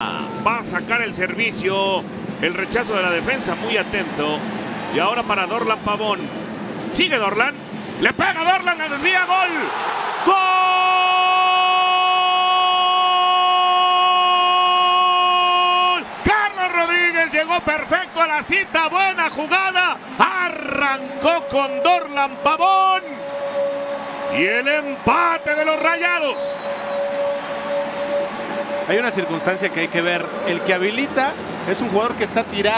Va a sacar el servicio. El rechazo de la defensa muy atento. Y ahora para Dorlan Pavón. Sigue Dorlan. Le pega Dorlan, la desvía, gol. ¡Gol! Carlos Rodríguez llegó perfecto a la cita. Buena jugada. Arrancó con Dorlan Pavón. Y el empate de los rayados. Hay una circunstancia que hay que ver. El que habilita es un jugador que está tirado.